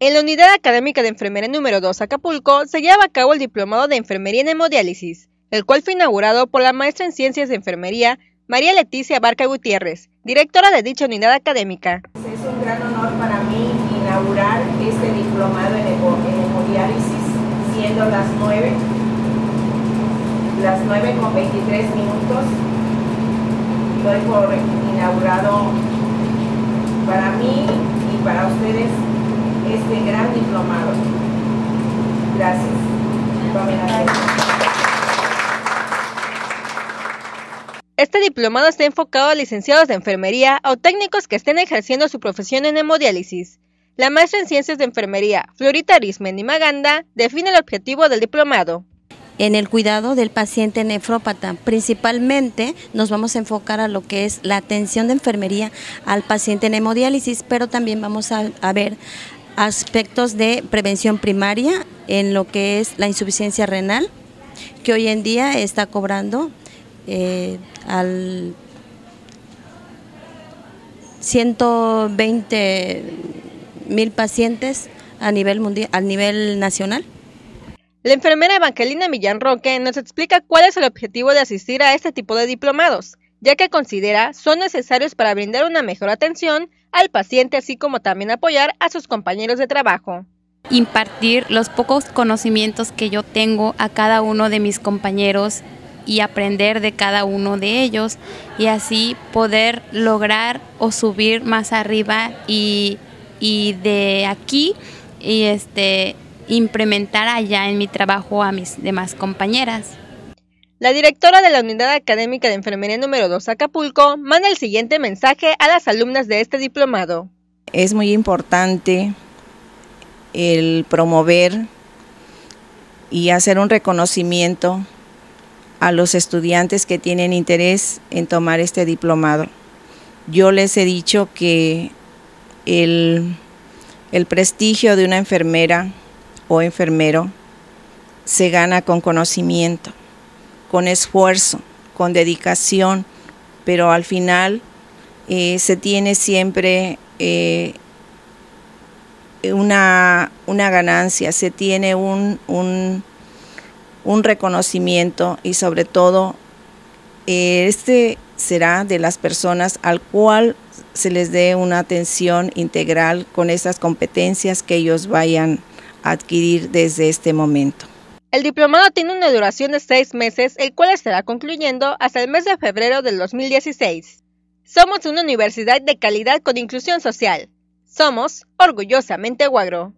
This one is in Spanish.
En la Unidad Académica de Enfermería número 2 Acapulco se lleva a cabo el Diplomado de Enfermería en Hemodiálisis, el cual fue inaugurado por la maestra en Ciencias de Enfermería María Leticia Barca Gutiérrez, directora de dicha unidad académica. Es un gran honor para mí inaugurar este diplomado en hemodiálisis, siendo las 9, las 9 con 23 minutos. Doy por inaugurado para mí y para ustedes este gran diplomado. Gracias. Este diplomado está enfocado a licenciados de enfermería o técnicos que estén ejerciendo su profesión en hemodiálisis. La maestra en ciencias de enfermería, Florita Arismendi Maganda, define el objetivo del diplomado en el cuidado del paciente nefrópata. Principalmente nos vamos a enfocar a lo que es la atención de enfermería al paciente en hemodiálisis, pero también vamos a, ver aspectos de prevención primaria en lo que es la insuficiencia renal, que hoy en día está cobrando eh, al 120 mil pacientes a nivel mundial, a nivel nacional. La enfermera Evangelina Millán Roque nos explica cuál es el objetivo de asistir a este tipo de diplomados, ya que considera son necesarios para brindar una mejor atención al paciente, así como también apoyar a sus compañeros de trabajo. Impartir los pocos conocimientos que yo tengo a cada uno de mis compañeros y aprender de cada uno de ellos y así poder lograr o subir más arriba y, y de aquí y este implementar allá en mi trabajo a mis demás compañeras. La directora de la Unidad Académica de Enfermería número 2 Acapulco manda el siguiente mensaje a las alumnas de este diplomado. Es muy importante el promover y hacer un reconocimiento a los estudiantes que tienen interés en tomar este diplomado. Yo les he dicho que el, el prestigio de una enfermera o enfermero se gana con conocimiento, con esfuerzo, con dedicación, pero al final eh, se tiene siempre eh, una, una, ganancia, se tiene un, un, reconocimiento y sobre todo eh, este será de las personas al cual se les dé una atención integral con esas competencias que ellos vayan adquirir desde este momento. El diplomado tiene una duración de seis meses, el cual estará concluyendo hasta el mes de febrero del 2016. Somos una universidad de calidad con inclusión social. Somos orgullosamente Guagro.